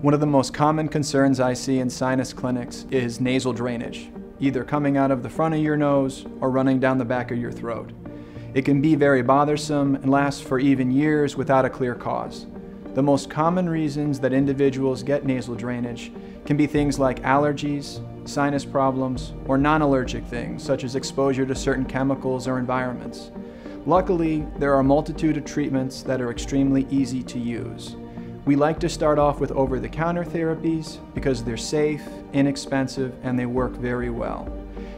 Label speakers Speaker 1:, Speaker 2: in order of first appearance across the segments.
Speaker 1: One of the most common concerns I see in sinus clinics is nasal drainage, either coming out of the front of your nose or running down the back of your throat. It can be very bothersome and lasts for even years without a clear cause. The most common reasons that individuals get nasal drainage can be things like allergies, sinus problems, or non-allergic things such as exposure to certain chemicals or environments. Luckily, there are a multitude of treatments that are extremely easy to use. We like to start off with over-the-counter therapies because they're safe, inexpensive, and they work very well.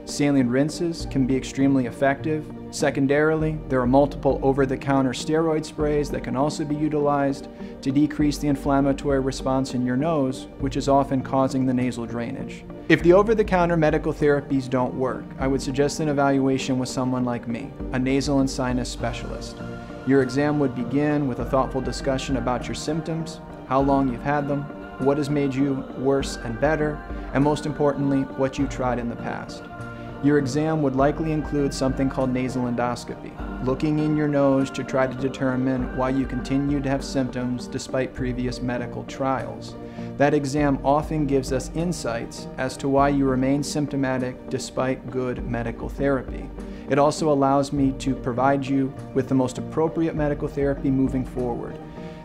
Speaker 1: Saline rinses can be extremely effective. Secondarily, there are multiple over-the-counter steroid sprays that can also be utilized to decrease the inflammatory response in your nose, which is often causing the nasal drainage. If the over-the-counter medical therapies don't work, I would suggest an evaluation with someone like me, a nasal and sinus specialist. Your exam would begin with a thoughtful discussion about your symptoms, how long you've had them, what has made you worse and better, and most importantly, what you tried in the past. Your exam would likely include something called nasal endoscopy, looking in your nose to try to determine why you continue to have symptoms despite previous medical trials. That exam often gives us insights as to why you remain symptomatic despite good medical therapy. It also allows me to provide you with the most appropriate medical therapy moving forward.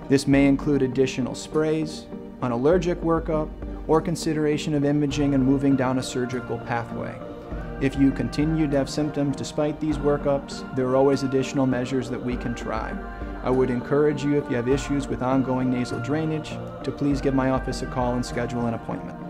Speaker 1: This may include additional sprays, an allergic workup, or consideration of imaging and moving down a surgical pathway. If you continue to have symptoms despite these workups, there are always additional measures that we can try. I would encourage you, if you have issues with ongoing nasal drainage, to please give my office a call and schedule an appointment.